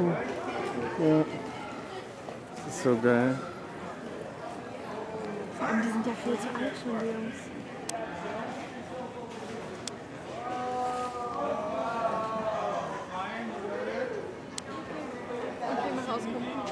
Hm. Ja. Das ist so geil. Vor allem, die sind ja viel zu alt schon, die Jungs. Okay, mal rauskommen.